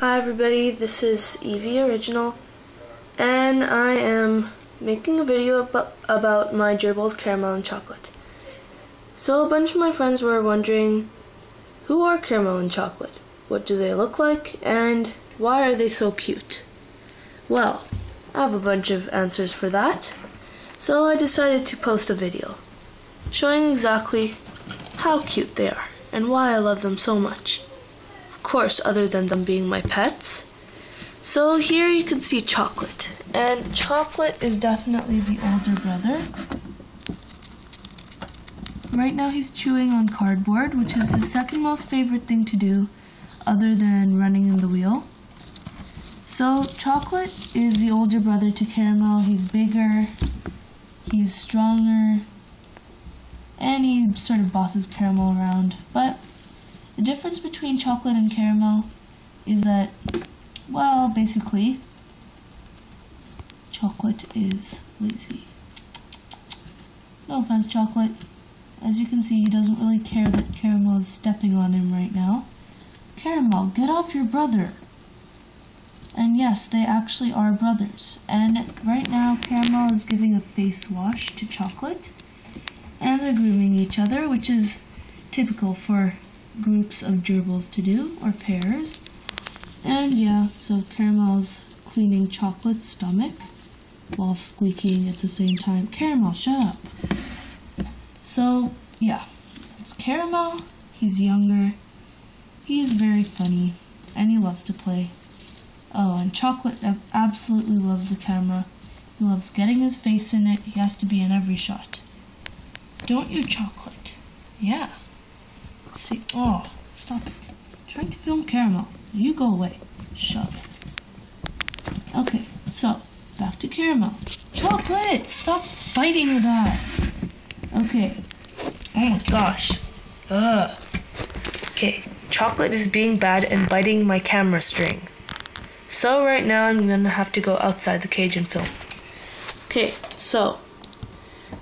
Hi everybody, this is Ivee Original, and I am making a video about, my gerbils caramel and chocolate. So a bunch of my friends were wondering, who are caramel and chocolate? What do they look like, and why are they so cute? Well, I have a bunch of answers for that, so I decided to post a video showing exactly how cute they are and why I love them so much course, other than them being my pets. So here you can see Chocolate. And Chocolate is definitely the older brother. Right now he's chewing on cardboard, which is his second most favorite thing to do, other than running in the wheel. So Chocolate is the older brother to Caramel. He's bigger, he's stronger, and he sort of bosses Caramel around. But the difference between chocolate and caramel is that, well, basically, chocolate is lazy. No offense, chocolate. As you can see, he doesn't really care that caramel is stepping on him right now. Caramel, get off your brother. And yes, they actually are brothers. And right now, Caramel is giving a face wash to Chocolate. And they're grooming each other, which is typical for groups of gerbils to do, or pairs. And yeah, so Caramel's cleaning Chocolate's stomach while squeaking at the same time. Caramel, shut up. So, yeah, it's Caramel. He's younger. He's very funny, and he loves to play. Oh, and Chocolate absolutely loves the camera. He loves getting his face in it. He has to be in every shot. Don't you, Chocolate? Yeah. See, oh, stop it. I'm trying to film caramel. You go away. Shut up. Okay, so, back to caramel. Chocolate! Stop with that. Okay. Oh my gosh. Ugh. Okay, chocolate is being bad and biting my camera string. So right now I'm gonna have to go outside the cage and film. Okay, so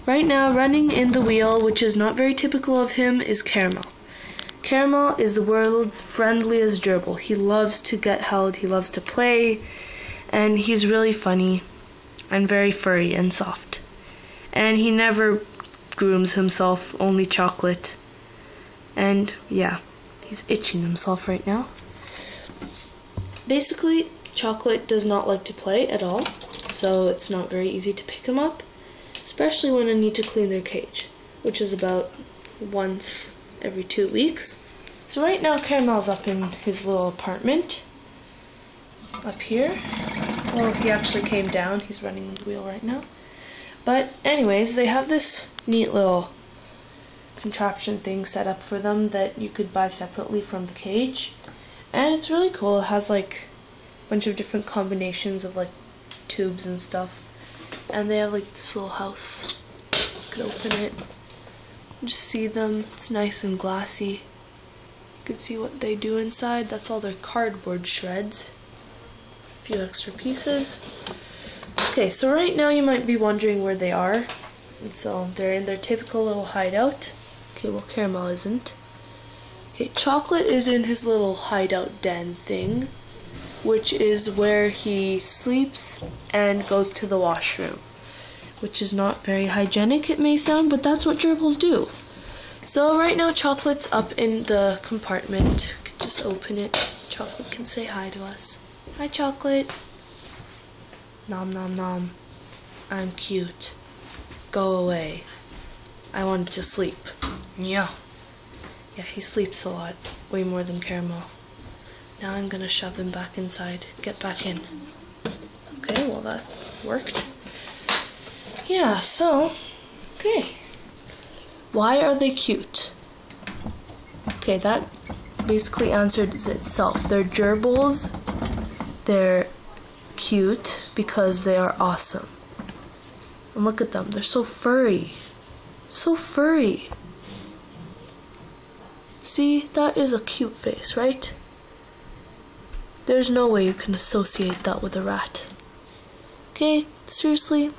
right now running in the wheel, which is not very typical of him, is Caramel. Caramel is the world's friendliest gerbil. He loves to get held, he loves to play, and he's really funny and very furry and soft. And he never grooms himself, only chocolate. And yeah, he's itching himself right now. Basically, chocolate does not like to play at all, so it's not very easy to pick him up, especially when I need to clean their cage, which is about once every two weeks. So right now Caramel's up in his little apartment up here. Well, he actually came down. He's running the wheel right now. But anyways, they have this neat little contraption thing set up for them that you could buy separately from the cage. And it's really cool. It has like a bunch of different combinations of like tubes and stuff. And they have like this little house. You could open it just see them. It's nice and glassy. You can see what they do inside. That's all their cardboard shreds. A few extra pieces. Okay, so right now you might be wondering where they are. And so they're in their typical little hideout. Okay, well Caramel isn't. Okay, Chocolate is in his little hideout den thing, which is where he sleeps and goes to the washroom which is not very hygienic, it may sound, but that's what gerbils do. So right now, Chocolate's up in the compartment. Just open it. Chocolate can say hi to us. Hi, Chocolate. Nom nom nom. I'm cute. Go away. I wanted to sleep. Yeah. Yeah, he sleeps a lot. Way more than Caramel. Now I'm gonna shove him back inside. Get back in. Okay, well that worked yeah, so, okay. Why are they cute? Okay, that basically answers itself. They're gerbils. They're cute because they are awesome. And look at them, they're so furry. So furry. See, that is a cute face, right? There's no way you can associate that with a rat. Okay, seriously,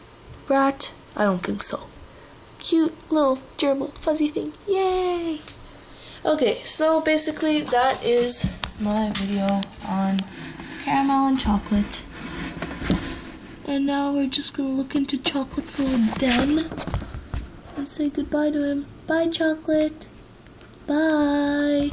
Rat? I don't think so. Cute little gerbil fuzzy thing. Yay! Okay, so basically that is my video on caramel and chocolate. And now we're just gonna look into Chocolate's little den and say goodbye to him. Bye, Chocolate. Bye.